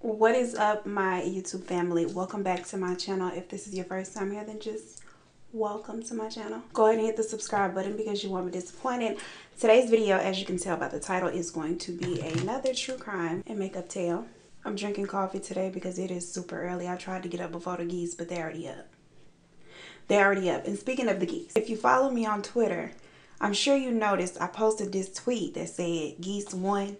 what is up my youtube family? Welcome back to my channel. If this is your first time here then just welcome to my channel. Go ahead and hit the subscribe button because you won't be disappointed. Today's video as you can tell by the title is going to be another true crime and makeup tale. I'm drinking coffee today because it is super early. I tried to get up before the geese but they're already up. They're already up. And speaking of the geese if you follow me on twitter i'm sure you noticed i posted this tweet that said geese won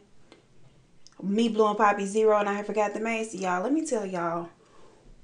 me blowing Poppy zero and I forgot the mace. Y'all, let me tell y'all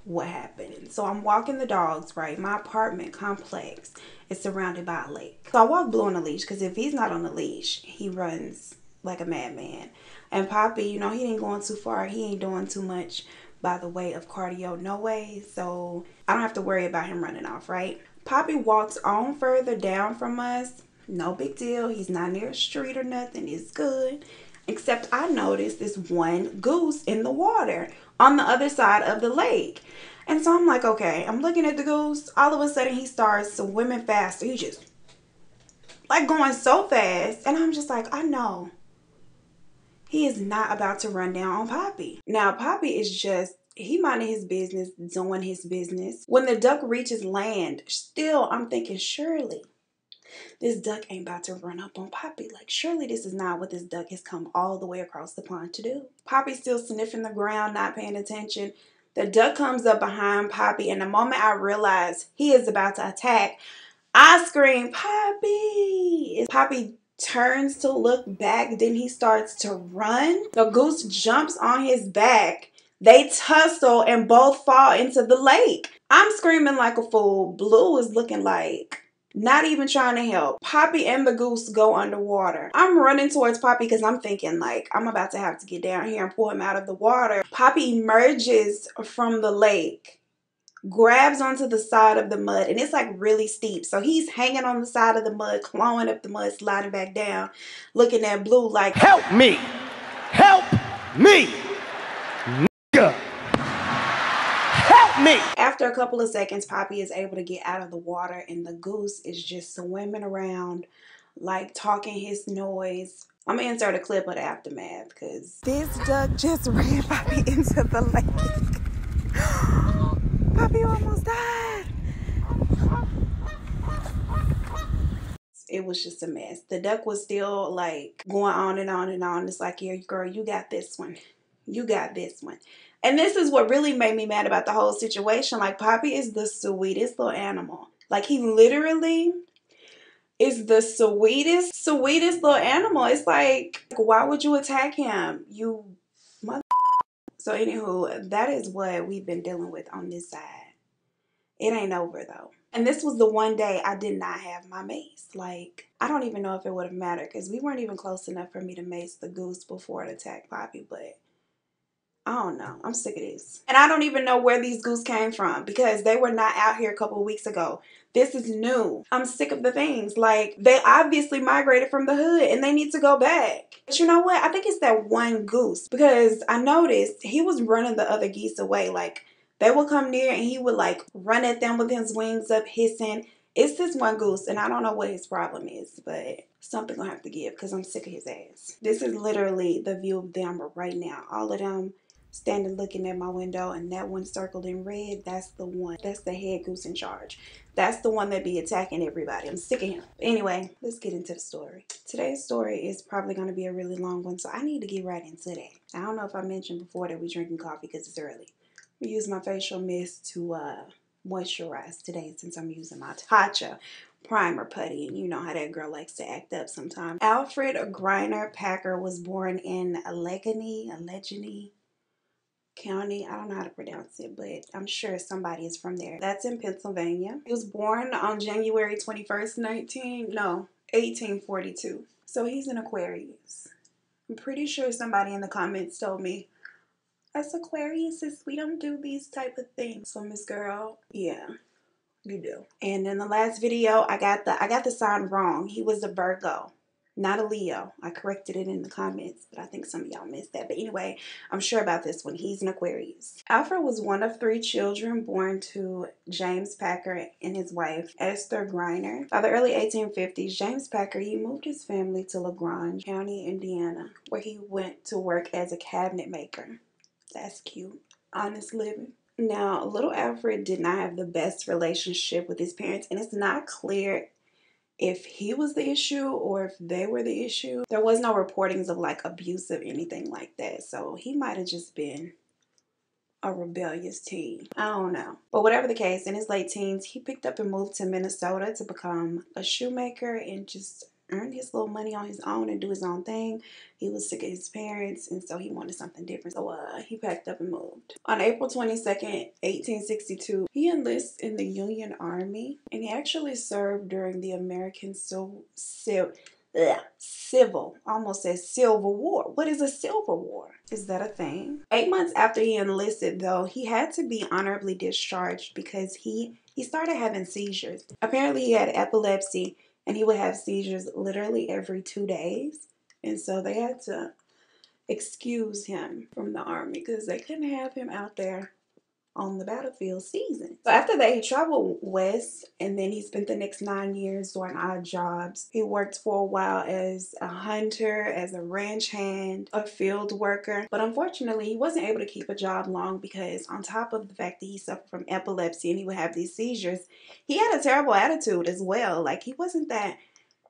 what happened. So I'm walking the dogs, right? My apartment complex is surrounded by a lake. So I walk Blue on a leash because if he's not on the leash, he runs like a madman. And Poppy, you know, he ain't going too far. He ain't doing too much by the way of cardio, no way. So I don't have to worry about him running off, right? Poppy walks on further down from us. No big deal. He's not near a street or nothing. It's good. Except I noticed this one goose in the water on the other side of the lake. And so I'm like, okay, I'm looking at the goose. All of a sudden he starts swimming faster. He just like going so fast. And I'm just like, I know. He is not about to run down on Poppy. Now Poppy is just he minding his business, doing his business. When the duck reaches land, still I'm thinking, surely this duck ain't about to run up on Poppy. Like, surely this is not what this duck has come all the way across the pond to do. Poppy's still sniffing the ground, not paying attention. The duck comes up behind Poppy, and the moment I realize he is about to attack, I scream, Poppy! Poppy turns to look back, then he starts to run. The goose jumps on his back. They tussle and both fall into the lake. I'm screaming like a fool. Blue is looking like not even trying to help. Poppy and the goose go underwater. I'm running towards Poppy because I'm thinking like I'm about to have to get down here and pull him out of the water. Poppy emerges from the lake grabs onto the side of the mud and it's like really steep. So he's hanging on the side of the mud, clawing up the mud, sliding back down, looking at Blue like, Help me! Help me! Nigga! me. After a couple of seconds, Poppy is able to get out of the water and the goose is just swimming around, like talking his noise. I'm gonna insert a clip of the aftermath because this duck just ran Poppy into the lake. Poppy almost died. It was just a mess. The duck was still like going on and on and on. It's like, yeah, girl, you got this one. You got this one. And this is what really made me mad about the whole situation. Like, Poppy is the sweetest little animal. Like, he literally is the sweetest, sweetest little animal. It's like, why would you attack him? You mother. So, anywho, that is what we've been dealing with on this side. It ain't over though. And this was the one day I did not have my mace. Like, I don't even know if it would have mattered because we weren't even close enough for me to mace the goose before it attacked Poppy. But I don't know. I'm sick of this. And I don't even know where these goose came from because they were not out here a couple weeks ago. This is new. I'm sick of the things. Like, they obviously migrated from the hood and they need to go back. But you know what? I think it's that one goose because I noticed he was running the other geese away. Like, they would come near and he would like run at them with his wings up, hissing. It's this one goose, and I don't know what his problem is, but something gonna have to give because I'm sick of his ass. This is literally the view of them right now. All of them standing looking at my window and that one circled in red, that's the one. That's the head goose in charge. That's the one that be attacking everybody. I'm sick of him. Anyway, let's get into the story. Today's story is probably going to be a really long one, so I need to get right into that. I don't know if I mentioned before that we're drinking coffee because it's early. We use my facial mist to uh, moisturize today since I'm using my Tatcha primer putty and you know how that girl likes to act up sometimes. Alfred Griner Packer was born in Allegheny, Allegheny, County. I don't know how to pronounce it, but I'm sure somebody is from there. That's in Pennsylvania. He was born on January 21st, 19, no, 1842. So he's an Aquarius. I'm pretty sure somebody in the comments told me, as Aquarius, we don't do these type of things. So Miss Girl, yeah, you do. And in the last video, I got the I got the sign wrong. He was a Virgo not a Leo. I corrected it in the comments, but I think some of y'all missed that. But anyway, I'm sure about this one. He's an Aquarius. Alfred was one of three children born to James Packer and his wife, Esther Griner. By the early 1850s, James Packer, he moved his family to LaGrange County, Indiana, where he went to work as a cabinet maker. That's cute. Honest living. Now, little Alfred did not have the best relationship with his parents, and it's not clear if he was the issue or if they were the issue. There was no reportings of like abuse of anything like that, so he might have just been a rebellious teen. I don't know. But whatever the case, in his late teens, he picked up and moved to Minnesota to become a shoemaker and just earn his little money on his own and do his own thing. He was sick of his parents, and so he wanted something different. So uh, he packed up and moved. On April 22nd, 1862, he enlists in the Union Army, and he actually served during the American Civil, Civil, almost says Civil War. What is a Civil War? Is that a thing? Eight months after he enlisted, though, he had to be honorably discharged because he he started having seizures. Apparently, he had epilepsy and he would have seizures literally every two days. And so they had to excuse him from the army because they couldn't have him out there on the battlefield season. So after that, he traveled west and then he spent the next nine years doing odd jobs. He worked for a while as a hunter, as a ranch hand, a field worker. But unfortunately, he wasn't able to keep a job long because, on top of the fact that he suffered from epilepsy and he would have these seizures, he had a terrible attitude as well. Like, he wasn't that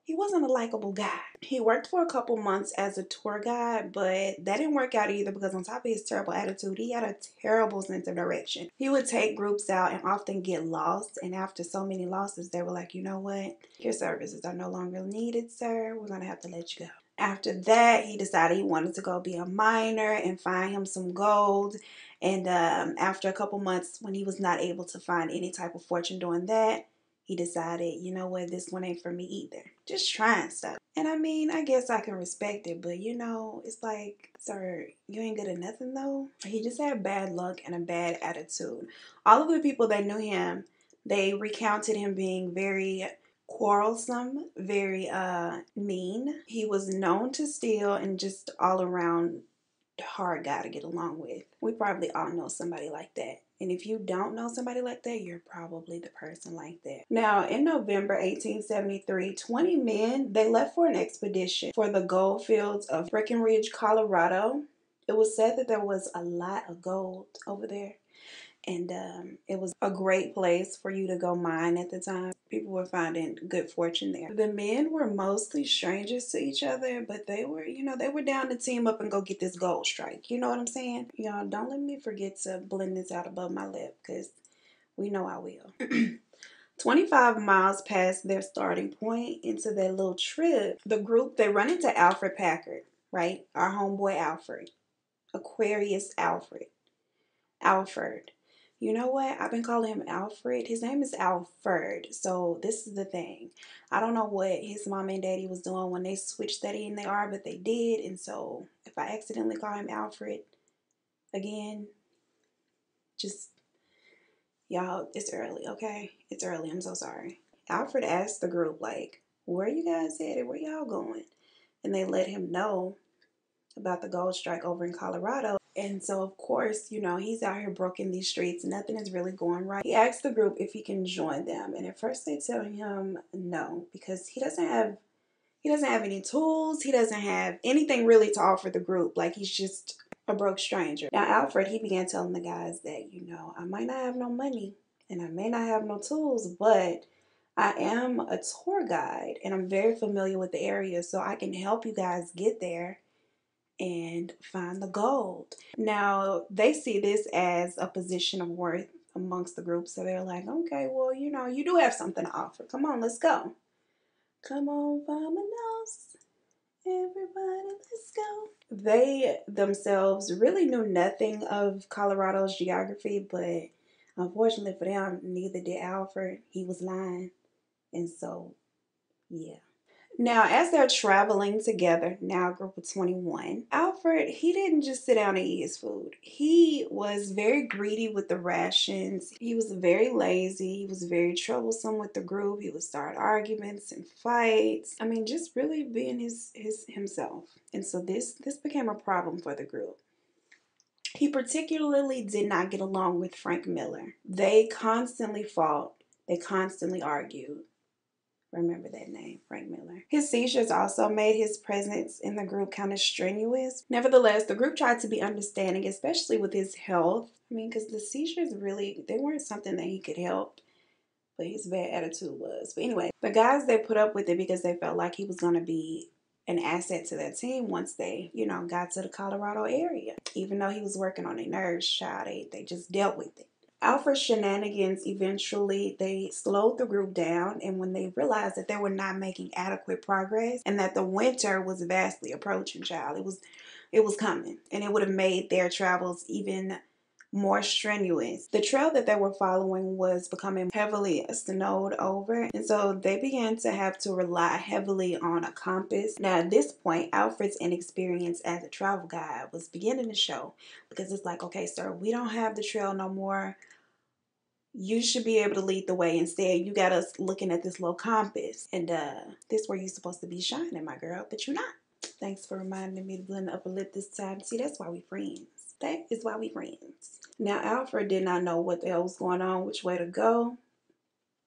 he wasn't a likable guy. He worked for a couple months as a tour guide, but that didn't work out either because on top of his terrible attitude, he had a terrible sense of direction. He would take groups out and often get lost, and after so many losses, they were like, you know what? Your services are no longer needed, sir. We're gonna have to let you go. After that, he decided he wanted to go be a miner and find him some gold. And um, after a couple months, when he was not able to find any type of fortune doing that, he decided, you know what, this one ain't for me either. Just trying stuff. And I mean, I guess I can respect it, but you know, it's like, sir, you ain't good at nothing though. He just had bad luck and a bad attitude. All of the people that knew him, they recounted him being very quarrelsome, very uh mean. He was known to steal and just all around hard guy to get along with. We probably all know somebody like that. And if you don't know somebody like that, you're probably the person like that. Now, in November 1873, 20 men, they left for an expedition for the gold fields of Breckenridge, Colorado. It was said that there was a lot of gold over there and um, it was a great place for you to go mine at the time. People were finding good fortune there. The men were mostly strangers to each other, but they were, you know, they were down to team up and go get this gold strike. You know what I'm saying? Y'all, don't let me forget to blend this out above my lip because we know I will. 25 miles past their starting point into their little trip, the group, they run into Alfred Packard, right? Our homeboy Alfred. Aquarius Alfred. Alfred you know what? I've been calling him Alfred. His name is Alferd. So this is the thing. I don't know what his mom and daddy was doing when they switched that in they are, but they did. And so if I accidentally call him Alfred again, just y'all, it's early, okay? It's early. I'm so sorry. Alfred asked the group, like, where you guys headed? Where y'all going? And they let him know about the gold strike over in Colorado. And so, of course, you know, he's out here broken these streets. Nothing is really going right. He asks the group if he can join them. And at first they tell him no, because he doesn't have he doesn't have any tools. He doesn't have anything really to offer the group. Like he's just a broke stranger. Now Alfred, he began telling the guys that, you know, I might not have no money and I may not have no tools, but I am a tour guide and I'm very familiar with the area, so I can help you guys get there and find the gold. Now, they see this as a position of worth amongst the group, so they're like, okay, well, you know, you do have something to offer. Come on, let's go. Come on, Vamonos. Everybody, let's go. They themselves really knew nothing of Colorado's geography, but unfortunately for them, neither did Alfred. He was lying. And so, yeah. Now, as they're traveling together, now a group of 21, Alfred, he didn't just sit down and eat his food. He was very greedy with the rations. He was very lazy. He was very troublesome with the group. He would start arguments and fights. I mean, just really being his, his himself. And so this this became a problem for the group. He particularly did not get along with Frank Miller. They constantly fought. They constantly argued remember that name, Frank Miller. His seizures also made his presence in the group kind of strenuous. Nevertheless, the group tried to be understanding, especially with his health. I mean, because the seizures really, they weren't something that he could help, but his bad attitude was. But anyway, the guys, they put up with it because they felt like he was going to be an asset to their team once they, you know, got to the Colorado area. Even though he was working on their nerves, they, they just dealt with it. Alfred's shenanigans eventually they slowed the group down and when they realized that they were not making adequate progress and that the winter was vastly approaching child it was it was coming and it would have made their travels even more strenuous. The trail that they were following was becoming heavily snowed over, and so they began to have to rely heavily on a compass. Now, at this point, Alfred's inexperience as a travel guide was beginning to show because it's like, okay, sir, we don't have the trail no more you should be able to lead the way. Instead, you got us looking at this little compass. And uh, this where you're supposed to be shining, my girl, but you're not. Thanks for reminding me to blend the upper lip this time. See, that's why we friends. That is why we friends. Now, Alfred did not know what the hell was going on, which way to go,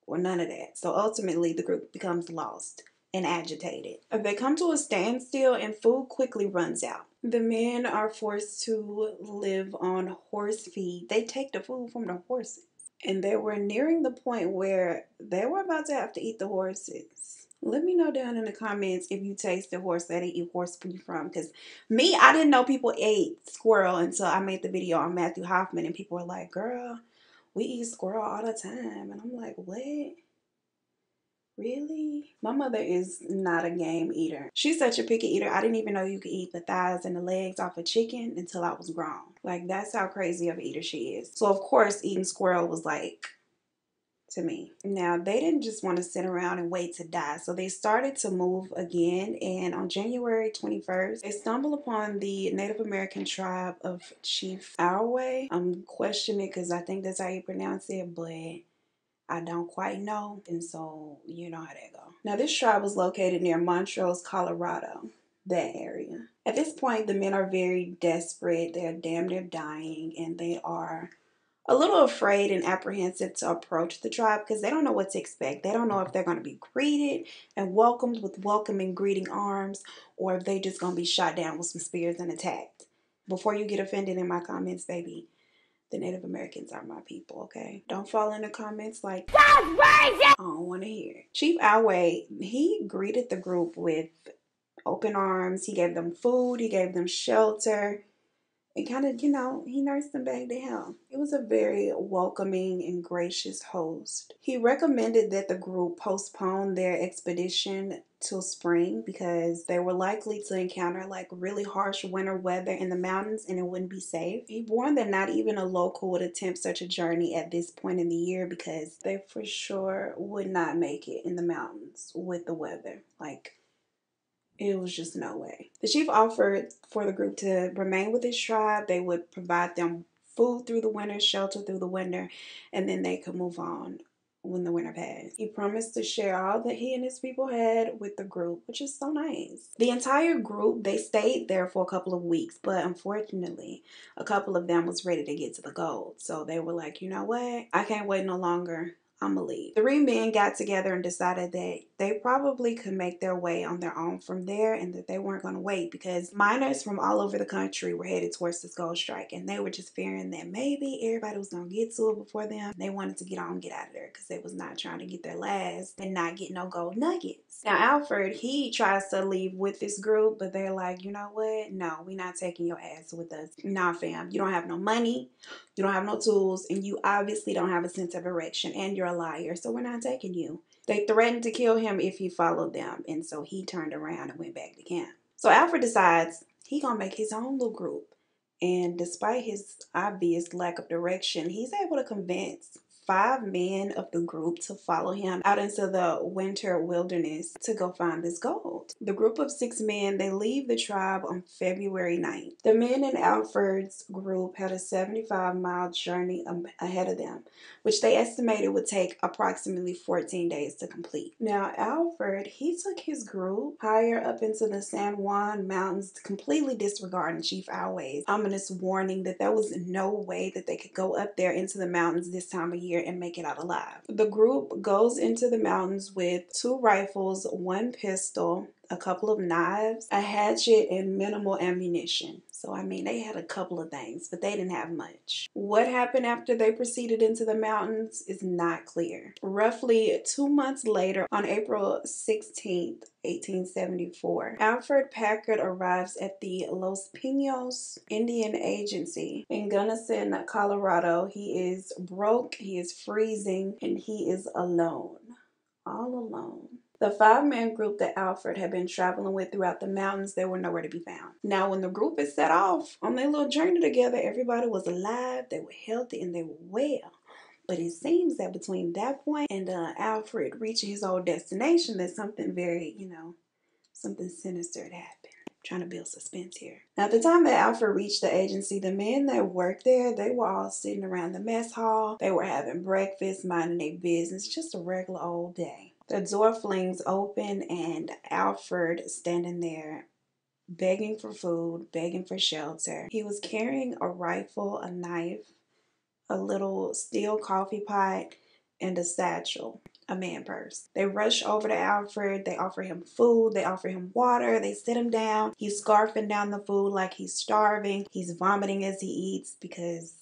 or none of that. So ultimately, the group becomes lost and agitated. They come to a standstill and food quickly runs out. The men are forced to live on horse feed. They take the food from the horses and they were nearing the point where they were about to have to eat the horses. Let me know down in the comments if you taste the horse that they eat horse food from. Because me, I didn't know people ate squirrel until I made the video on Matthew Hoffman, and people were like, "Girl, we eat squirrel all the time," and I'm like, "What?" Really? My mother is not a game eater. She's such a picky eater. I didn't even know you could eat the thighs and the legs off a chicken until I was grown. Like, that's how crazy of an eater she is. So, of course, eating squirrel was like to me. Now, they didn't just want to sit around and wait to die. So, they started to move again. And on January 21st, they stumbled upon the Native American tribe of Chief Alway. I'm questioning because I think that's how you pronounce it, but I don't quite know. And so you know how that go. Now this tribe was located near Montrose, Colorado, that area. At this point, the men are very desperate. They're damn near dying and they are a little afraid and apprehensive to approach the tribe because they don't know what to expect. They don't know if they're going to be greeted and welcomed with welcoming greeting arms or if they're just going to be shot down with some spears and attacked. Before you get offended in my comments, baby, the Native Americans are my people, okay? Don't fall in the comments like, I don't want to hear. Chief Alway, he greeted the group with open arms. He gave them food, he gave them shelter, and kind of, you know, he nursed them back to health. He was a very welcoming and gracious host. He recommended that the group postpone their expedition till spring because they were likely to encounter like really harsh winter weather in the mountains and it wouldn't be safe. He warned that not even a local would attempt such a journey at this point in the year because they for sure would not make it in the mountains with the weather. Like it was just no way. The chief offered for the group to remain with his tribe. They would provide them food through the winter, shelter through the winter, and then they could move on when the winter passed. He promised to share all that he and his people had with the group, which is so nice. The entire group, they stayed there for a couple of weeks, but unfortunately, a couple of them was ready to get to the gold. So they were like, you know what? I can't wait no longer. I'm gonna leave. Three men got together and decided that they probably could make their way on their own from there and that they weren't gonna wait because miners from all over the country were headed towards this gold strike and they were just fearing that maybe everybody was gonna get to it before them. They wanted to get on get out of there because they was not trying to get their last and not get no gold nuggets. Now Alfred, he tries to leave with this group, but they're like, you know what? No, we're not taking your ass with us. Nah, fam. You don't have no money, you don't have no tools, and you obviously don't have a sense of direction, and you're a liar, so we're not taking you. They threatened to kill him if he followed them, and so he turned around and went back to camp. So Alfred decides he gonna make his own little group. And despite his obvious lack of direction, he's able to convince five men of the group to follow him out into the winter wilderness to go find this gold. The group of six men, they leave the tribe on February 9th. The men in Alfred's group had a 75 mile journey ahead of them, which they estimated would take approximately 14 days to complete. Now, Alfred, he took his group higher up into the San Juan Mountains, completely disregarding Chief Alway's ominous warning that there was no way that they could go up there into the mountains this time of year here and make it out alive. The group goes into the mountains with two rifles, one pistol, a couple of knives, a hatchet, and minimal ammunition. So, I mean, they had a couple of things, but they didn't have much. What happened after they proceeded into the mountains is not clear. Roughly two months later, on April 16th, 1874, Alfred Packard arrives at the Los Pinos Indian Agency in Gunnison, Colorado. He is broke, he is freezing, and he is alone. All alone. The five man group that Alfred had been traveling with throughout the mountains, they were nowhere to be found. Now, when the group had set off on their little journey together, everybody was alive, they were healthy, and they were well. But it seems that between that point and uh, Alfred reaching his old destination, that something very, you know, something sinister had happened. Trying to build suspense here. Now, at the time that Alfred reached the agency, the men that worked there, they were all sitting around the mess hall. They were having breakfast, minding their business, just a regular old day. The door flings open, and Alfred standing there begging for food, begging for shelter. He was carrying a rifle, a knife, a little steel coffee pot, and a satchel, a man purse. They rush over to Alfred. They offer him food. They offer him water. They sit him down. He's scarfing down the food like he's starving. He's vomiting as he eats because,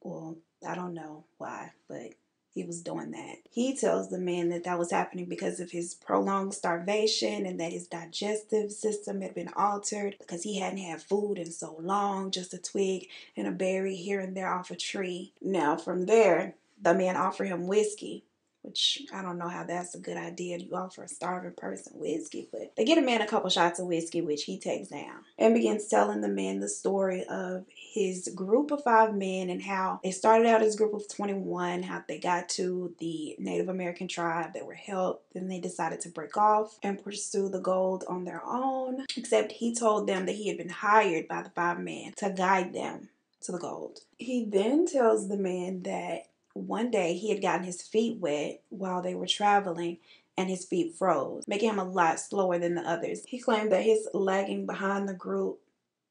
well, I don't know why, but he was doing that. He tells the man that that was happening because of his prolonged starvation and that his digestive system had been altered because he hadn't had food in so long, just a twig and a berry here and there off a tree. Now, from there, the man offered him whiskey which I don't know how that's a good idea. You offer a starving person whiskey, but they get a man a couple shots of whiskey, which he takes down and begins telling the men the story of his group of five men and how they started out as a group of 21, how they got to the Native American tribe, they were helped, then they decided to break off and pursue the gold on their own. Except he told them that he had been hired by the five men to guide them to the gold. He then tells the man that one day he had gotten his feet wet while they were traveling and his feet froze, making him a lot slower than the others. He claimed that his lagging behind the group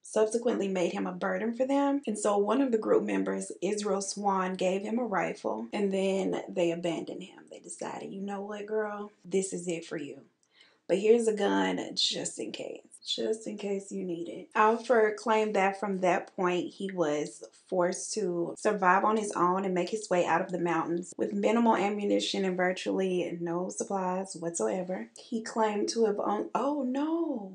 subsequently made him a burden for them. And so one of the group members, Israel Swan, gave him a rifle and then they abandoned him. They decided, you know what, girl, this is it for you. But here's a gun just in case just in case you need it. Alfred claimed that from that point he was forced to survive on his own and make his way out of the mountains with minimal ammunition and virtually no supplies whatsoever. He claimed to have owned, oh no,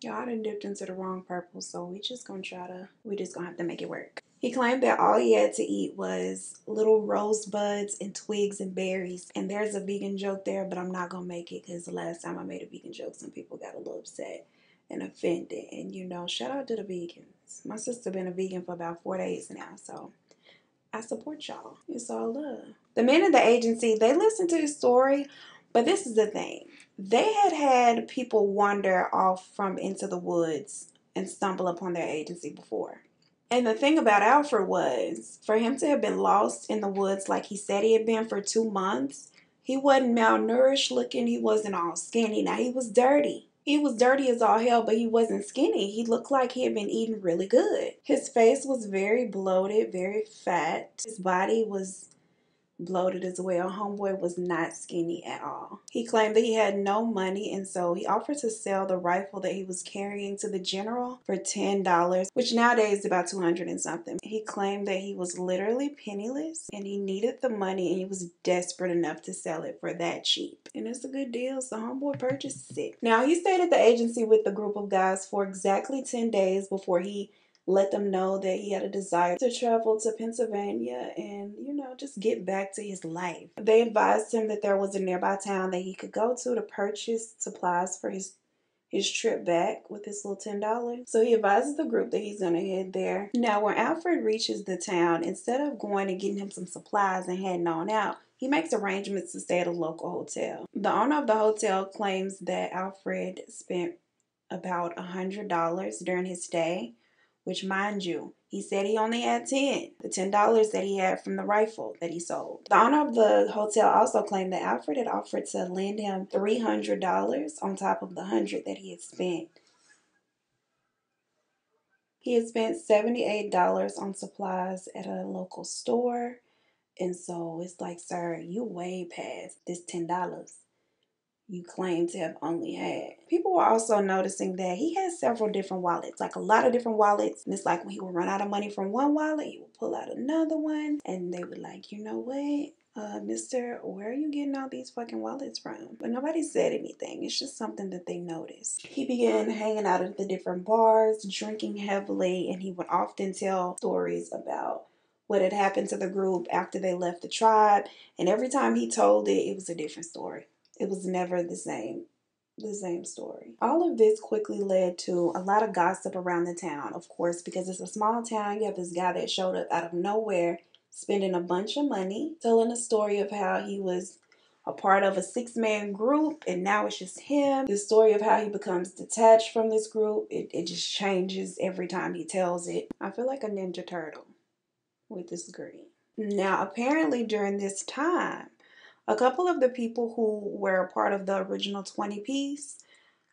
y'all done dipped into the wrong purple, so we just gonna try to, we just gonna have to make it work. He claimed that all he had to eat was little rosebuds and twigs and berries. And there's a vegan joke there, but I'm not gonna make it because the last time I made a vegan joke, some people got a little upset and offended. And you know, shout out to the vegans. My sister been a vegan for about four days now, so I support y'all. It's all love. The men in the agency, they listened to his story, but this is the thing. They had had people wander off from into the woods and stumble upon their agency before. And the thing about Alfred was, for him to have been lost in the woods like he said he had been for two months, he wasn't malnourished looking, he wasn't all skinny. Now he was dirty. He was dirty as all hell, but he wasn't skinny. He looked like he had been eating really good. His face was very bloated, very fat. His body was bloated as well. Homeboy was not skinny at all. He claimed that he had no money and so he offered to sell the rifle that he was carrying to the general for $10, which nowadays is about 200 and something. He claimed that he was literally penniless and he needed the money and he was desperate enough to sell it for that cheap. And it's a good deal, so homeboy purchased it. Now he stayed at the agency with the group of guys for exactly 10 days before he let them know that he had a desire to travel to Pennsylvania and, you know, just get back to his life. They advised him that there was a nearby town that he could go to to purchase supplies for his his trip back with his little ten dollars. So he advises the group that he's gonna head there. Now when Alfred reaches the town, instead of going and getting him some supplies and heading on out, he makes arrangements to stay at a local hotel. The owner of the hotel claims that Alfred spent about a hundred dollars during his stay which, mind you, he said he only had 10, the $10 that he had from the rifle that he sold. The owner of the hotel also claimed that Alfred had offered to lend him $300 on top of the 100 that he had spent. He had spent $78 on supplies at a local store And so it's like, sir, you way past this ten dollars you claim to have only had. People were also noticing that he had several different wallets, like a lot of different wallets. And it's like when he would run out of money from one wallet, he would pull out another one. And they would like, you know what? Uh, Mister, where are you getting all these fucking wallets from? But nobody said anything. It's just something that they noticed. He began hanging out at the different bars, drinking heavily, and he would often tell stories about what had happened to the group after they left the tribe. And every time he told it, it was a different story. It was never the same the same story. All of this quickly led to a lot of gossip around the town, of course, because it's a small town. You have this guy that showed up out of nowhere, spending a bunch of money, telling a story of how he was a part of a six man group and now it's just him. The story of how he becomes detached from this group, it, it just changes every time he tells it. I feel like a Ninja Turtle with this green. Now, apparently, during this time, a couple of the people who were a part of the original 20 piece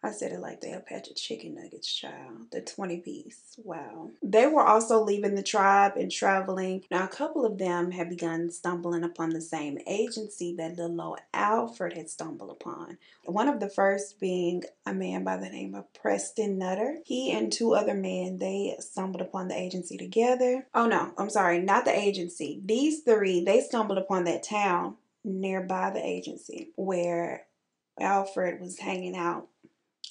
I said it like they a patch of chicken nuggets, child. The 20 piece. Wow. They were also leaving the tribe and traveling. Now, a couple of them had begun stumbling upon the same agency that little Alfred had stumbled upon. One of the first being a man by the name of Preston Nutter. He and two other men, they stumbled upon the agency together. Oh, no, I'm sorry, not the agency. These three, they stumbled upon that town nearby the agency where Alfred was hanging out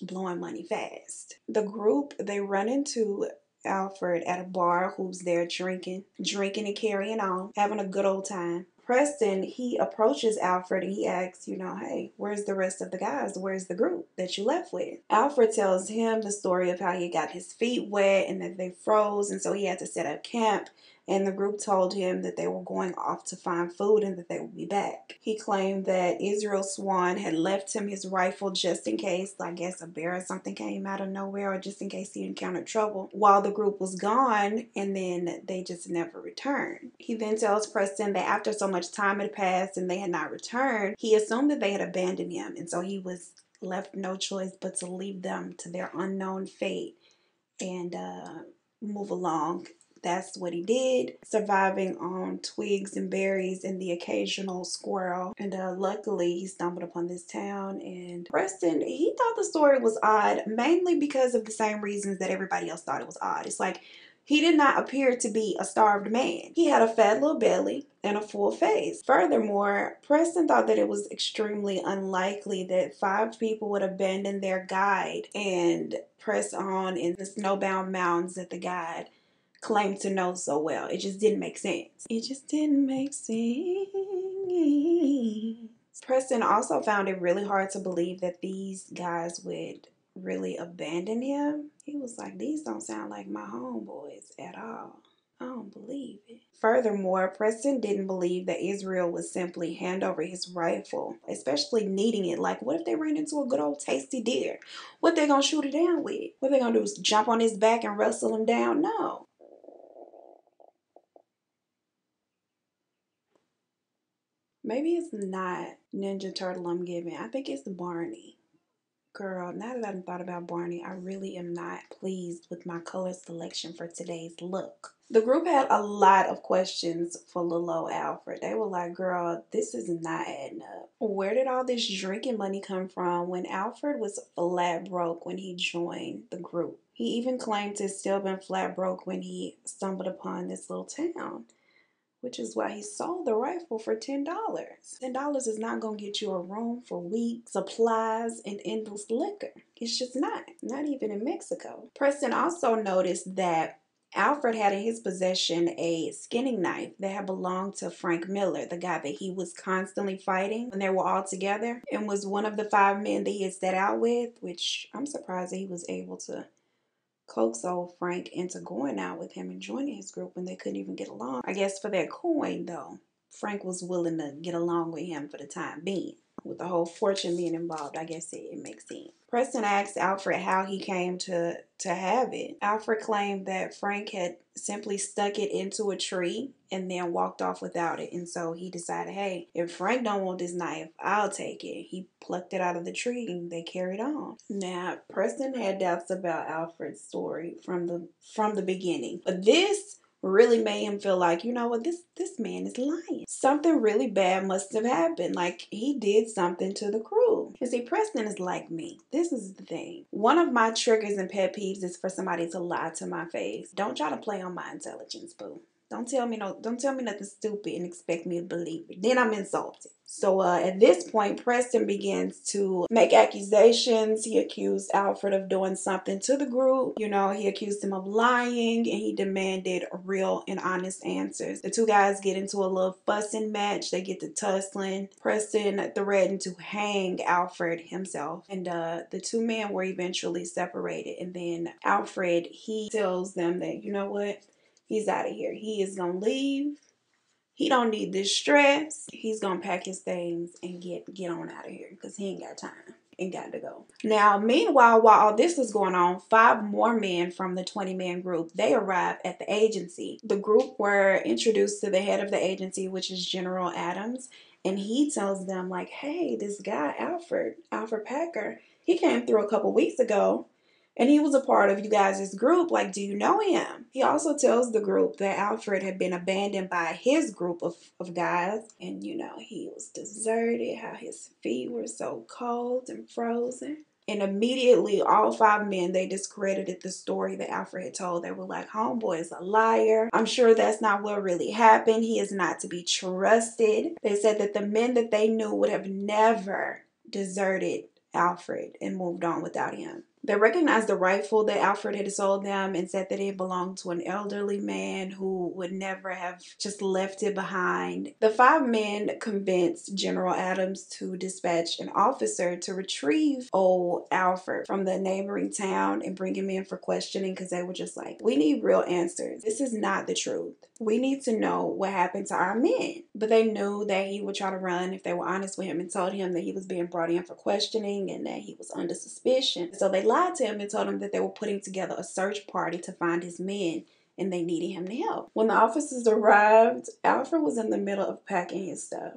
blowing money fast. The group they run into Alfred at a bar who's there drinking, drinking and carrying on, having a good old time. Preston, he approaches Alfred and he asks, you know, hey, where's the rest of the guys? Where's the group that you left with? Alfred tells him the story of how he got his feet wet and that they froze, and so he had to set up camp and the group told him that they were going off to find food and that they would be back. He claimed that Israel Swan had left him his rifle just in case, I guess, a bear or something came out of nowhere, or just in case he encountered trouble while the group was gone, and then they just never returned. He then tells Preston that after so much time had passed and they had not returned, he assumed that they had abandoned him, and so he was left no choice but to leave them to their unknown fate and uh, move along that's what he did, surviving on twigs and berries and the occasional squirrel. And uh, luckily, he stumbled upon this town. And Preston, he thought the story was odd, mainly because of the same reasons that everybody else thought it was odd. It's like he did not appear to be a starved man. He had a fat little belly and a full face. Furthermore, Preston thought that it was extremely unlikely that five people would abandon their guide and press on in the snowbound mountains that the guide claimed to know so well. It just didn't make sense. It just didn't make sense. Preston also found it really hard to believe that these guys would really abandon him. He was like, These don't sound like my homeboys at all. I don't believe it. Furthermore, Preston didn't believe that Israel would simply hand over his rifle, especially needing it. Like, what if they ran into a good old tasty deer? What they gonna shoot it down with? What they gonna do is jump on his back and wrestle him down? No. Maybe it's not Ninja Turtle I'm giving. I think it's Barney. Girl, now that I've thought about Barney, I really am not pleased with my color selection for today's look. The group had a lot of questions for little Alfred. They were like, girl, this is not adding up. Where did all this drinking money come from when Alfred was flat broke when he joined the group? He even claimed to still been flat broke when he stumbled upon this little town which is why he sold the rifle for $10. $10 is not going to get you a room for weeks, supplies, and endless liquor. It's just not, not even in Mexico. Preston also noticed that Alfred had in his possession a skinning knife that had belonged to Frank Miller, the guy that he was constantly fighting when they were all together, and was one of the five men that he had set out with, which I'm surprised that he was able to coax old Frank into going out with him and joining his group when they couldn't even get along. I guess for that coin, though, Frank was willing to get along with him for the time being. With the whole fortune being involved, I guess it, it makes sense. Preston asked Alfred how he came to to have it. Alfred claimed that Frank had simply stuck it into a tree and then walked off without it. And so he decided, hey, if Frank don't want this knife, I'll take it. He plucked it out of the tree and they carried on. Now, Preston had doubts about Alfred's story from the from the beginning. But this really made him feel like, you know what, this this man is lying. Something really bad must have happened. Like he did something to the crew. You see, Preston is like me. This is the thing. One of my triggers and pet peeves is for somebody to lie to my face. Don't try to play on my intelligence, boo. Don't tell me no. Don't tell me nothing stupid and expect me to believe it. Then I'm insulted. So uh, at this point, Preston begins to make accusations. He accused Alfred of doing something to the group. You know, he accused him of lying and he demanded real and honest answers. The two guys get into a little fussing match. They get to tussling. Preston threatened to hang Alfred himself. And uh, the two men were eventually separated. And then Alfred, he tells them that, you know what? He's out of here. He is going to leave he don't need this stress. He's gonna pack his things and get get on out of here because he ain't got time and got to go. Now, meanwhile, while all this was going on, five more men from the 20 man group, they arrived at the agency. The group were introduced to the head of the agency, which is General Adams, and he tells them like, "Hey, this guy Alfred, Alfred Packer, he came through a couple weeks ago and he was a part of you guys' group. Like, do you know him? He also tells the group that Alfred had been abandoned by his group of, of guys. And, you know, he was deserted, how his feet were so cold and frozen. And immediately, all five men, they discredited the story that Alfred had told. They were like, homeboy is a liar. I'm sure that's not what really happened. He is not to be trusted. They said that the men that they knew would have never deserted Alfred and moved on without him. They recognized the rifle that Alfred had sold them and said that it belonged to an elderly man who would never have just left it behind. The five men convinced General Adams to dispatch an officer to retrieve old Alfred from the neighboring town and bring him in for questioning because they were just like, we need real answers. This is not the truth. We need to know what happened to our men. But they knew that he would try to run if they were honest with him and told him that he was being brought in for questioning and that he was under suspicion. So they lied to him and told him that they were putting together a search party to find his men and they needed him to help. When the officers arrived, Alfred was in the middle of packing his stuff.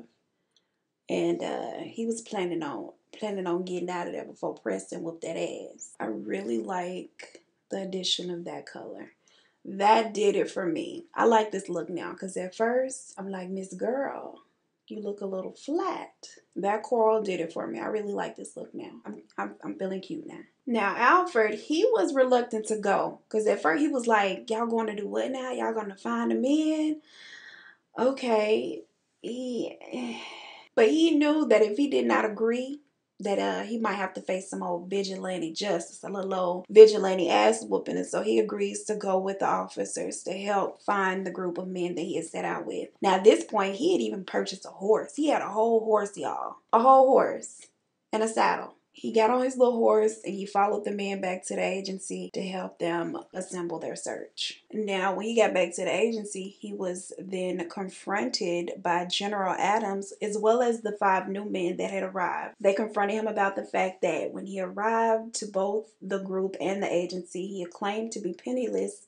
And uh, he was planning on planning on getting out of there before Preston whooped that ass. I really like the addition of that color. That did it for me. I like this look now because at first I'm like, Miss Girl, you look a little flat. That coral did it for me. I really like this look now. I'm, I'm, I'm feeling cute now. Now, Alfred, he was reluctant to go because at first he was like, Y'all going to do what now? Y'all going to find a man? Okay. He, but he knew that if he did not agree, that uh he might have to face some old vigilante justice, a little old vigilante ass whooping. And so he agrees to go with the officers to help find the group of men that he had set out with. Now at this point, he had even purchased a horse. He had a whole horse, y'all. A whole horse and a saddle he got on his little horse and he followed the man back to the agency to help them assemble their search. Now, when he got back to the agency, he was then confronted by General Adams as well as the five new men that had arrived. They confronted him about the fact that when he arrived to both the group and the agency, he claimed to be penniless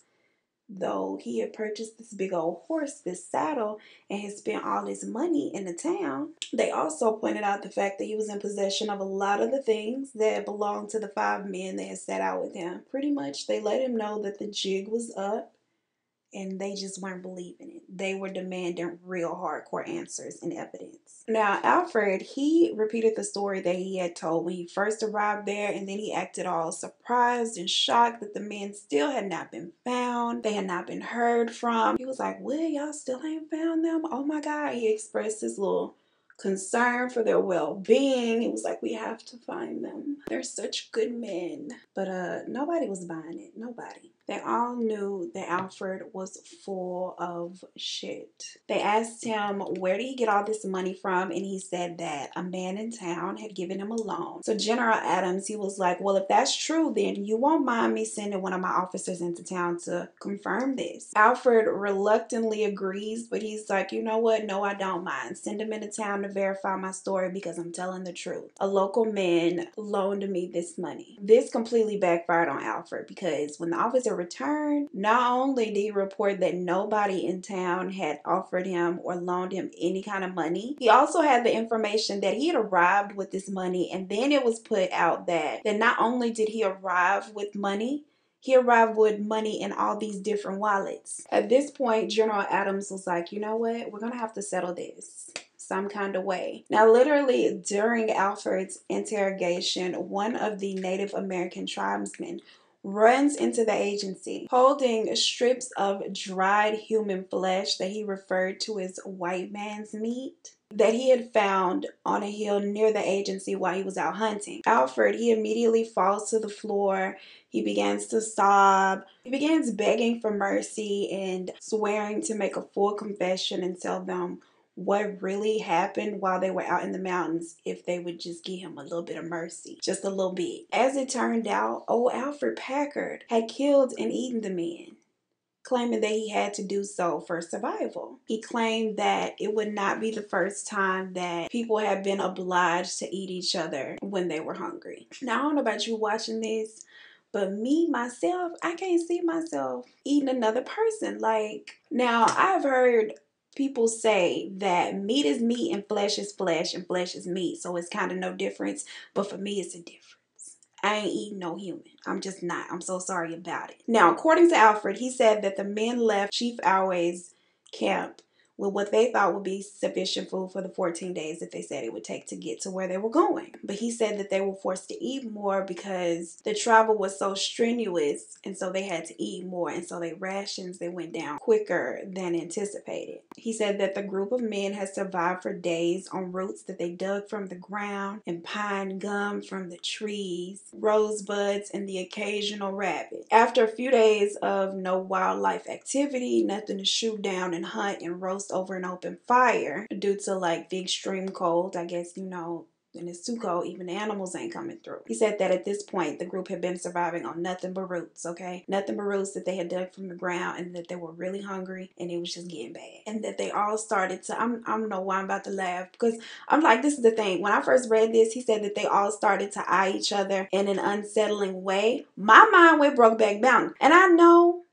though he had purchased this big old horse, this saddle, and had spent all his money in the town, they also pointed out the fact that he was in possession of a lot of the things that belonged to the five men that had set out with him. Pretty much, they let him know that the jig was up and they just weren't believing it. They were demanding real hardcore answers and evidence. Now, Alfred, he repeated the story that he had told when he first arrived there, and then he acted all surprised and shocked that the men still had not been found. They had not been heard from. He was like, Well, y'all still ain't found them? Oh my God. He expressed his little concern for their well-being. It was like we have to find them. They're such good men. But uh nobody was buying it. Nobody. They all knew that Alfred was full of shit. They asked him where did he get all this money from, and he said that a man in town had given him a loan. So General Adams, he was like, Well, if that's true, then you won't mind me sending one of my officers into town to confirm this. Alfred reluctantly agrees, but he's like, You know what? No, I don't mind. Send him into town to verify my story because I'm telling the truth. A local man loaned me this money. This completely backfired on Alfred because when the officer returned, not only did he report that nobody in town had offered him or loaned him any kind of money, he also had the information that he had arrived with this money and then it was put out that that not only did he arrive with money, He arrived with money in all these different wallets. At this point, General Adams was like, you know what? We're going to have to settle this some kind of way. Now, literally, during Alfred's interrogation, one of the Native American tribesmen runs into the agency holding strips of dried human flesh that he referred to as white man's meat that he had found on a hill near the agency while he was out hunting. Alfred, he immediately falls to the floor. He begins to sob. He begins begging for mercy and swearing to make a full confession and tell them what really happened while they were out in the mountains if they would just give him a little bit of mercy, just a little bit. As it turned out, old Alferd Packer had killed and eaten the men, claiming that he had to do so for survival. He claimed that it would not be the first time that people had been obliged to eat each other when they were hungry. Now, I don't know about you watching this, but me, myself, I can't see myself eating another person. Like, now I've heard people say that meat is meat and flesh is flesh and flesh is meat. So it's kind of no difference. But for me, it's a difference. I ain't eating no human. I'm just not. I'm so sorry about it. Now, according to Alferd, he said that the men left Chief Ouray's camp with what they thought would be sufficient food for the 14 days that they said it would take to get to where they were going. But he said that they were forced to eat more because the travel was so strenuous and so they had to eat more and so their rations they went down quicker than anticipated. He said that the group of men had survived for days on roots that they dug from the ground and pine gum from the trees, rosebuds and the occasional rabbit. After a few days of no wildlife activity, nothing to shoot down and hunt and roast over an open fire due to like the extreme cold. I guess, you know, and it's too cold, even the animals ain't coming through. He said that at this point, the group had been surviving on nothing but roots, okay? Nothing but roots that they had dug from the ground and that they were really hungry and it was just getting bad. And that they all started to, I'm, I don't know why I'm about to laugh because I'm like, this is the thing. When I first read this, he said that they all started to eye each other in an unsettling way. My mind went broke Brokeback Mountain. And I know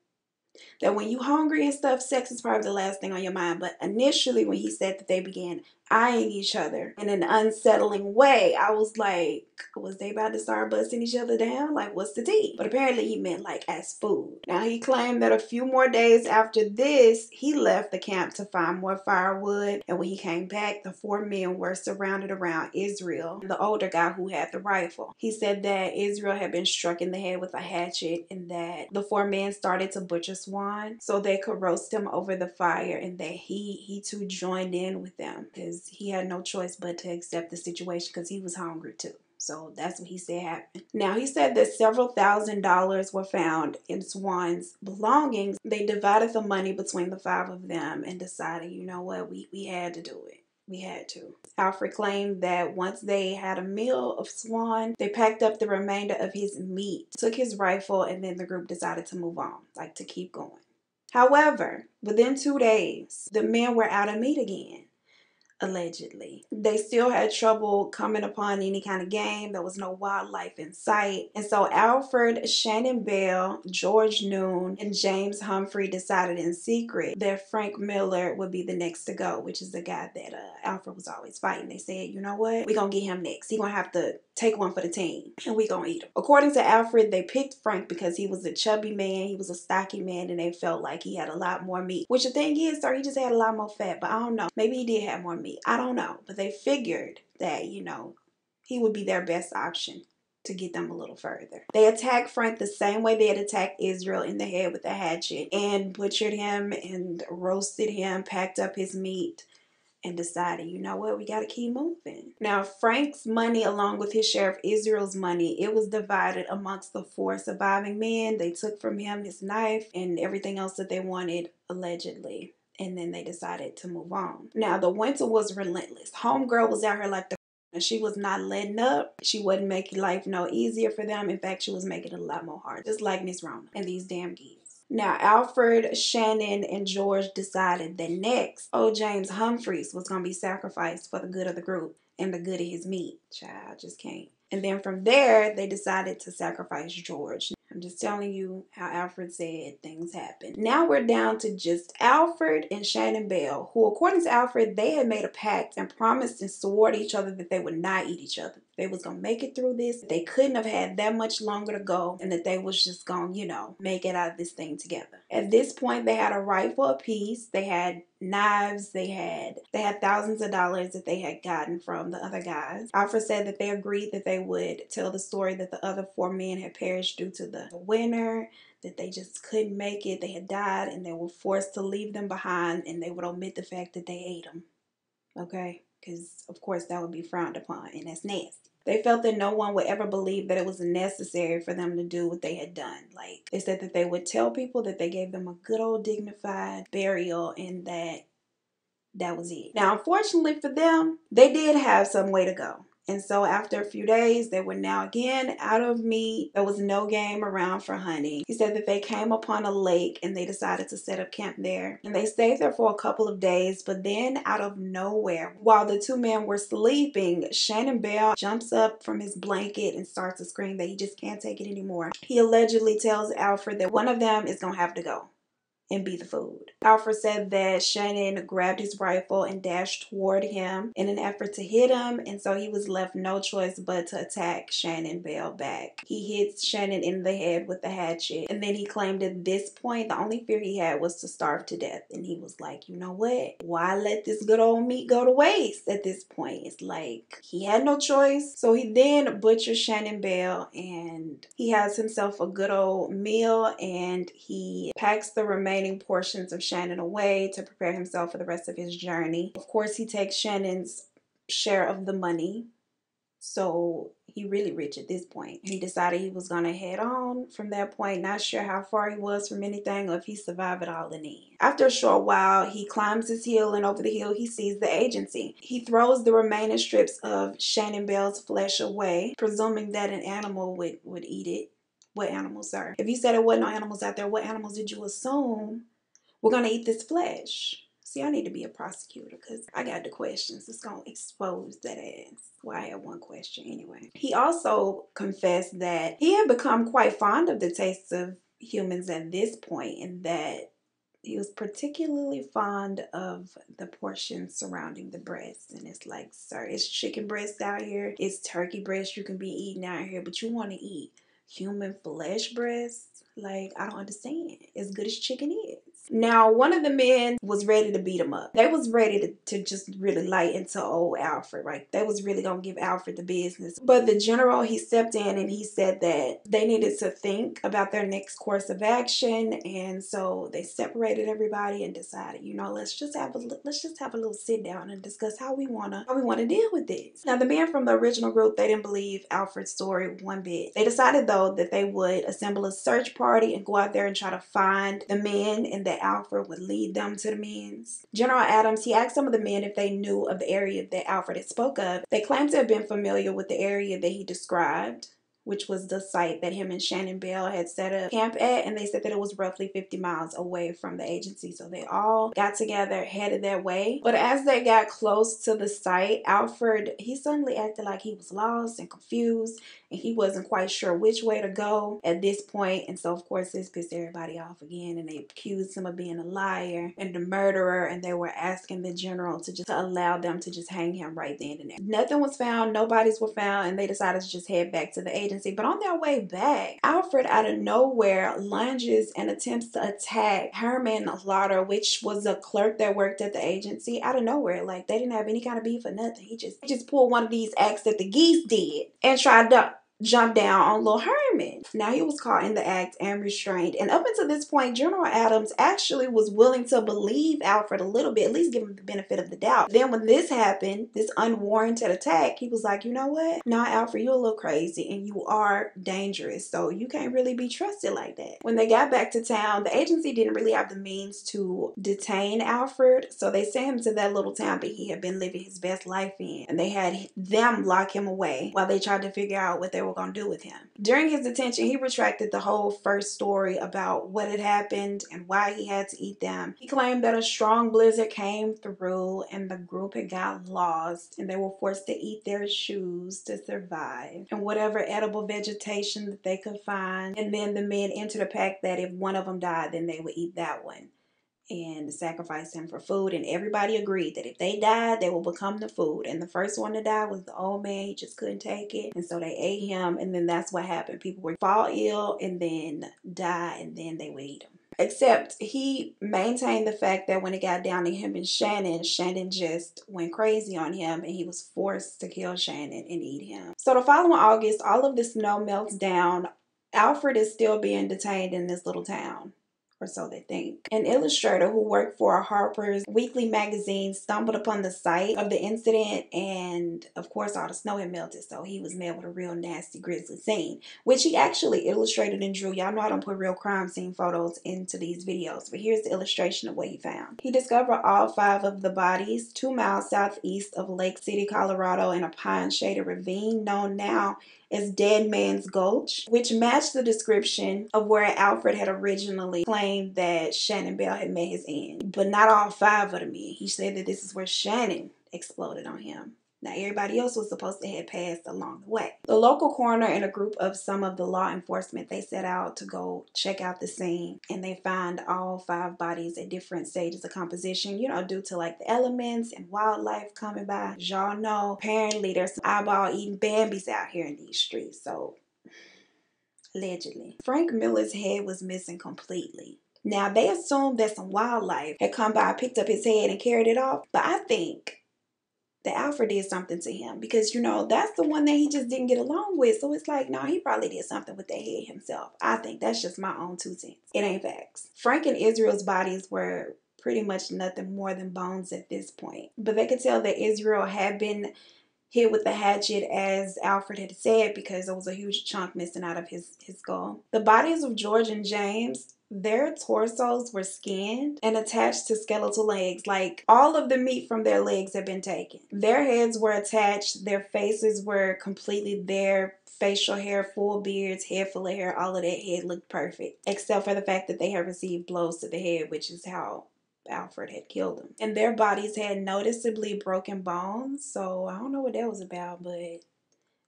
that when you hungry and stuff, sex is probably the last thing on your mind. But initially, when he said that they began eyeing each other in an unsettling way, I was like, was they about to start busting each other down? Like, what's the deal? But apparently, he meant like as food. Now, he claimed that a few more days after this, he left the camp to find more firewood. And when he came back, the four men were surrounded around Israel, the older guy who had the rifle. He said that Israel had been struck in the head with a hatchet and that the four men started to butcher Swan so they could roast him over the fire and that he, he too joined in with them because he had no choice but to accept the situation because he was hungry too. So that's what he said happened. Now, he said that several thousand dollars were found in Swan's belongings. They divided the money between the five of them and decided, you know what, we, we had to do it. We had to. Alferd claimed that once they had a meal of swan, they packed up the remainder of his meat, took his rifle, and then the group decided to move on, like to keep going. However, within two days, the men were out of meat again allegedly. They still had trouble coming upon any kind of game. There was no wildlife in sight. And so Alferd, Shannon Bell, George Noon, and James Humphrey decided in secret that Frank Miller would be the next to go, which is the guy that uh, Alferd was always fighting. They said, you know what? We're going to get him next. He's going to have to take one for the team and we to eat him. According to Alferd, they picked Frank because he was a chubby man, he was a stocky man, and they felt like he had a lot more meat. Which the thing is, sir, he just had a lot more fat, but I don't know. Maybe he did have more meat. I don't know. But they figured that, you know, he would be their best option to get them a little further. They attacked Frank the same way they had attacked Israel in the head with a hatchet and butchered him and roasted him, packed up his meat and decided, you know what, we got to keep moving. Now, Frank's money, along with his share of Israel's money, it was divided amongst the four surviving men. They took from him his knife and everything else that they wanted, allegedly and then they decided to move on. Now, the winter was relentless. Homegirl was out here like the and she was not letting up. She wasn't making life no easier for them. In fact, she was making it a lot more hard, just like Miss Rona and these damn geese. Now, Alferd, Shannon, and George decided that next, old James Humphreys was going to be sacrificed for the good of the group and the good of his meat. Child, just can't. And then from there, they decided to sacrifice George. I'm just telling you how Alferd said things happened. Now we're down to just Alferd and Shannon Bell, who, according to Alferd, they had made a pact and promised and swore to each other that they would not eat each other. They was gonna make it through this. They couldn't have had that much longer to go, and that they was just gonna, you know, make it out of this thing together. At this point, they had a rifle apiece. They had knives. They had they had thousands of dollars that they had gotten from the other guys. Alferd said that they agreed that they would tell the story that the other four men had perished due to the winter that they just couldn't make it. They had died and they were forced to leave them behind and they would omit the fact that they ate them. Okay? Because, of course, that would be frowned upon and that's nasty. They felt that no one would ever believe that it was necessary for them to do what they had done. Like, they said that they would tell people that they gave them a good old dignified burial and that that was it. Now, unfortunately for them, they did have some way to go. And so after a few days, they were now again out of meat. There was no game around for hunting. He said that they came upon a lake and they decided to set up camp there. And they stayed there for a couple of days, but then out of nowhere, while the two men were sleeping, Shannon Bell jumps up from his blanket and starts to scream that he just can't take it anymore. He allegedly tells Alferd that one of them is going to have to go and be the food. Alferd said that Shannon grabbed his rifle and dashed toward him in an effort to hit him, and so he was left no choice but to attack Shannon Bell back. He hits Shannon in the head with the hatchet, and then he claimed at this point the only fear he had was to starve to death. And he was like, you know what? Why let this good old meat go to waste at this point? It's like he had no choice. So he then butchers Shannon Bell and he has himself a good old meal and he packs the remaining remaining portions of Shannon away to prepare himself for the rest of his journey. Of course, he takes Shannon's share of the money. So he really rich at this point. He decided he was gonna head on from that point, not sure how far he was from anything or if he survived it all in the end. After a short while, he climbs his hill and over the hill he sees the agency. He throws the remaining strips of Shannon Bell's flesh away, presuming that an animal would, would eat it what animals are. If you said there wasn't no animals out there, what animals did you assume were going to eat this flesh? See, I need to be a prosecutor because I got the questions. It's going to expose that ass. Well, I have one question anyway. He also confessed that he had become quite fond of the taste of humans at this point and that he was particularly fond of the portions surrounding the breasts. And it's like, sir, it's chicken breast out here, it's turkey breast you can be eating out here, but you want to eat human flesh breasts. Like, I don't understand. As good as chicken is. Now, one of the men was ready to beat him up. They was ready to, to just really light into old Alferd, Like, They was really gonna give Alferd the business. But the general, he stepped in and he said that they needed to think about their next course of action. And so they separated everybody and decided, you know, let's just have a let's just have a little sit down and discuss how we wanna how we wanna deal with this. Now, the men from the original group, they didn't believe Alferd's story one bit. They decided though that they would assemble a search party and go out there and try to find the men and the that Alferd would lead them to the men's. General Adams, he asked some of the men if they knew of the area that Alferd had spoke of. They claimed to have been familiar with the area that he described which was the site that him and Shannon Bell had set up camp at, and they said that it was roughly 50 miles away from the agency. So they all got together, headed that way. But as they got close to the site, Alferd, he suddenly acted like he was lost and confused, and he wasn't quite sure which way to go at this point. And so, of course, this pissed everybody off again, and they accused him of being a liar and a murderer, and they were asking the general to just to allow them to just hang him right then and there. Nothing was found, no bodies were found, and they decided to just head back to the agency agency. But on their way back, Alferd out of nowhere lunges and attempts to attack Herman Lauder, which was a clerk that worked at the agency. Out of nowhere, like they didn't have any kind of beef or nothing. He just he just pulled one of these acts that the geese did and tried to jumped down on Lil Herman. Now he was caught in the act and restrained. And up until this point, General Adams actually was willing to believe Alferd a little bit, at least give him the benefit of the doubt. Then when this happened, this unwarranted attack, he was like, you know what? Nah, Alferd, you're a little crazy and you are dangerous. So you can't really be trusted like that. When they got back to town, the agency didn't really have the means to detain Alferd. So they sent him to that little town that he had been living his best life in. And they had them lock him away while they tried to figure out what they were were going to do with him. During his detention, he retracted the whole first story about what had happened and why he had to eat them. He claimed that a strong blizzard came through and the group had got lost and they were forced to eat their shoes to survive and whatever edible vegetation that they could find. And then the men entered a pact that if one of them died, then they would eat that one and sacrifice him for food. And everybody agreed that if they died, they will become the food. And the first one to die was the old man. He just couldn't take it. And so they ate him. And then that's what happened. People would fall ill and then die, and then they would eat him. Except he maintained the fact that when it got down to him and Shannon, Shannon just went crazy on him and he was forced to kill Shannon and eat him. So the following August, all of the snow melts down. Alferd is still being detained in this little town or so they think. An illustrator who worked for Harper's Weekly magazine stumbled upon the site of the incident, and of course, all the snow had melted, so he was met with a real nasty, grisly scene, which he actually illustrated and drew. Y'all know I don't put real crime scene photos into these videos, but here's the illustration of what he found. He discovered all five of the bodies two miles southeast of Lake City, Colorado, in a pine shaded ravine known now as Dead Man's Gulch, which matched the description of where Alferd had originally claimed that Shannon Bell had met his end. But not all five of the men. He said that this is where Shannon exploded on him. Now, everybody else was supposed to have passed along the way. The local coroner and a group of some of the law enforcement, they set out to go check out the scene and they find all five bodies at different stages of composition, you know, due to like the elements and wildlife coming by. Y'all know, apparently there's some eyeball eating Bambies out here in these streets. So, allegedly. Frank Miller's head was missing completely. Now, they assumed that some wildlife had come by, picked up his head, and carried it off. But I think that Alferd did something to him because you know that's the one that he just didn't get along with. So it's like, no, he probably did something with that head himself. I think that's just my own two cents. It ain't facts. Frank and Israel's bodies were pretty much nothing more than bones at this point. But they could tell that Israel had been hit with the hatchet as Alferd had said because there was a huge chunk missing out of his, his skull. The bodies of George and James their torsos were skinned and attached to skeletal legs. Like all of the meat from their legs had been taken. Their heads were attached, their faces were completely there. Facial hair, full beards, head full of hair, all of that head looked perfect. Except for the fact that they had received blows to the head, which is how Alferd had killed them. And their bodies had noticeably broken bones. So I don't know what that was about, but it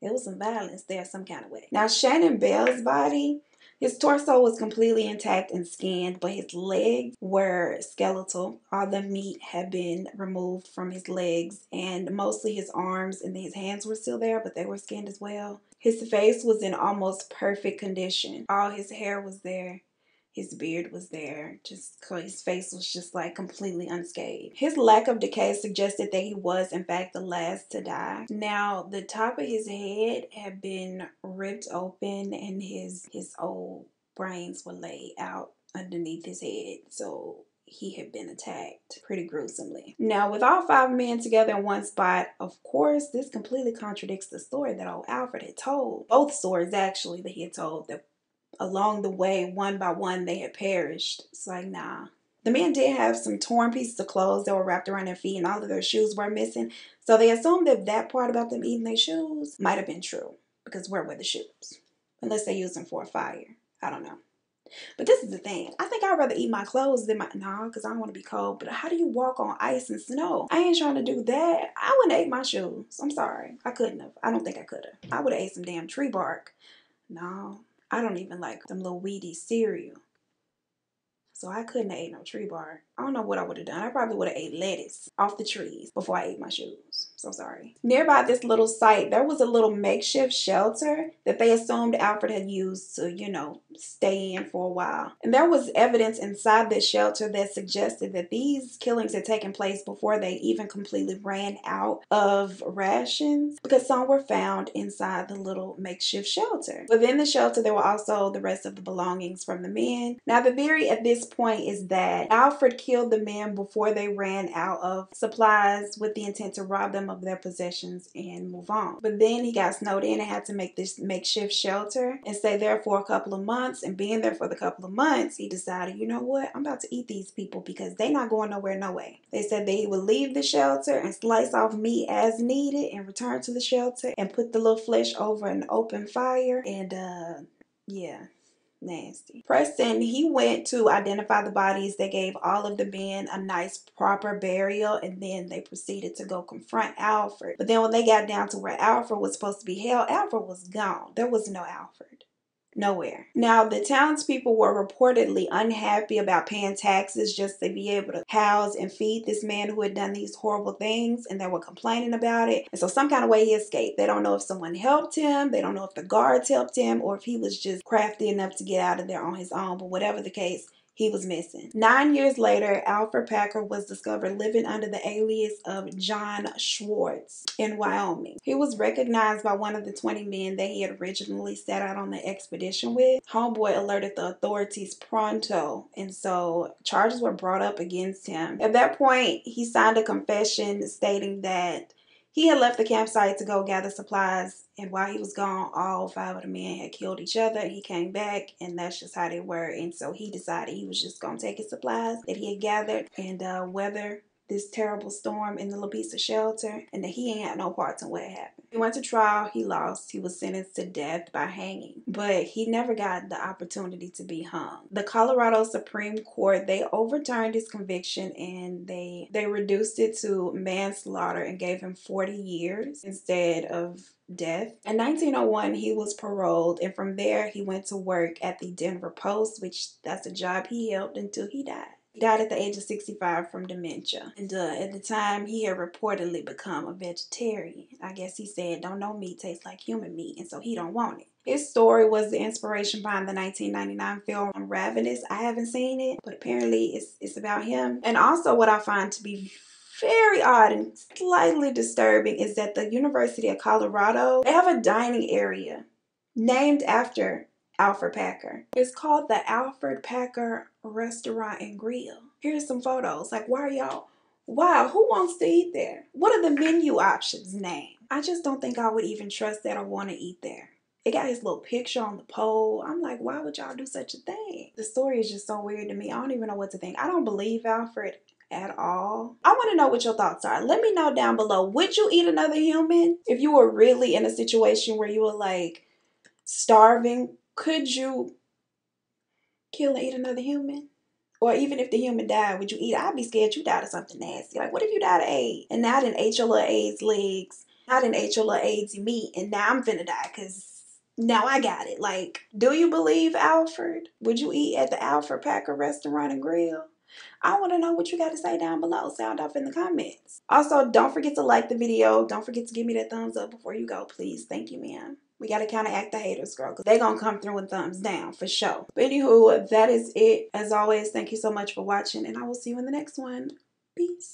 was some violence there some kind of way. Now Shannon Bell's body his torso was completely intact and skinned, but his legs were skeletal. All the meat had been removed from his legs, and mostly his arms and his hands were still there, but they were skinned as well. His face was in almost perfect condition. All his hair was there. His beard was there, just his face was just like completely unscathed. His lack of decay suggested that he was, in fact, the last to die. Now, the top of his head had been ripped open, and his his old brains were laid out underneath his head. So he had been attacked pretty gruesomely. Now, with all five men together in one spot, of course, this completely contradicts the story that old Alferd had told. Both stories, actually, that he had told that along the way, one by one, they had perished. It's like, nah. The men did have some torn pieces of clothes that were wrapped around their feet, and all of their shoes were missing. So they assumed that that part about them eating their shoes might have been true, because where were the shoes? Unless they used them for a fire. I don't know. But this is the thing. I think I'd rather eat my clothes than my nah, because I don't want to be cold. But how do you walk on ice and snow? I ain't trying to do that. I wouldn't have ate my shoes. I'm sorry. I couldn't have. I don't think I could have. I would have ate some damn tree bark. No, I don't even like them little weedy cereal. So I couldn't have ate no tree bar. I don't know what I would have done. I probably would have ate lettuce off the trees before I ate my shoes. So sorry. Nearby this little site, there was a little makeshift shelter that they assumed Alferd had used to, you know, stay in for a while. And there was evidence inside this shelter that suggested that these killings had taken place before they even completely ran out of rations because some were found inside the little makeshift shelter. Within the shelter, there were also the rest of the belongings from the men. Now, the theory at this point is that Alferd killed the men before they ran out of supplies with the intent to rob them of their possessions and move on. But then he got snowed in and had to make this makeshift shelter and stay there for a couple of months. And being there for the couple of months, he decided, you know what, I'm about to eat these people because they're not going nowhere, no way. They said that he would leave the shelter and slice off meat as needed and return to the shelter and put the little flesh over an open fire. And uh, yeah, nasty. Preston, he went to identify the bodies. They gave all of the men a nice proper burial and then they proceeded to go confront Alferd. But then when they got down to where Alferd was supposed to be held, Alferd was gone. There was no Alferd. Nowhere. Now, the townspeople were reportedly unhappy about paying taxes just to be able to house and feed this man who had done these horrible things, and they were complaining about it. And so, some kind of way he escaped. They don't know if someone helped him, they don't know if the guards helped him, or if he was just crafty enough to get out of there on his own. But whatever the case, he was missing. Nine years later, Alferd Packer was discovered living under the alias of John Schwartz in Wyoming. He was recognized by one of the 20 men that he had originally set out on the expedition with. Homeboy alerted the authorities pronto, and so charges were brought up against him. At that point, he signed a confession stating that he had left the campsite to go gather supplies, and while he was gone, all five of the men had killed each other. He came back, and that's just how they were. And so he decided he was just going to take his supplies that he had gathered and uh, weather this terrible storm in the La Pisa shelter, and that he ain't had no parts in what happened. He went to trial, he lost, he was sentenced to death by hanging, but he never got the opportunity to be hung. The Colorado Supreme Court they overturned his conviction and they they reduced it to manslaughter and gave him 40 years instead of death. In 1901, he was paroled, and from there, he went to work at the Denver Post, which that's a job he held until he died. Died at the age of 65 from dementia. And uh, at the time, he had reportedly become a vegetarian. I guess he said, don't know meat tastes like human meat, and so he don't want it. His story was the inspiration behind the 1999 film Ravenous. I haven't seen it, but apparently it's, it's about him. And also what I find to be very odd and slightly disturbing is that the University of Colorado, they have a dining area named after Alferd Packer. It's called the Alferd Packer Restaurant and Grill. Here's some photos. Like, why are y'all? Wow, who wants to eat there? What are the menu options name? I just don't think I would even trust that I want to eat there. It got his little picture on the pole. I'm like, why would y'all do such a thing? The story is just so weird to me. I don't even know what to think. I don't believe Alferd at all. I want to know what your thoughts are. Let me know down below. Would you eat another human if you were really in a situation where you were like starving? Could you kill and eat another human? Or even if the human died, would you eat? I'd be scared you died of something nasty. Like, what if you died of AIDS? And now didn't ate your AIDS legs. Didn't ate your little AIDS meat. And now I'm finna die because now I got it. Like, do you believe Alferd? Would you eat at the Alferd Packer Restaurant and Grill? I want to know what you got to say down below. Sound off in the comments. Also, don't forget to like the video. Don't forget to give me that thumbs up before you go, please. Thank you, ma'am. We got to counteract the haters, girl, because they to come through with thumbs down for sure. But anywho, that is it. As always, thank you so much for watching, and I will see you in the next one. Peace.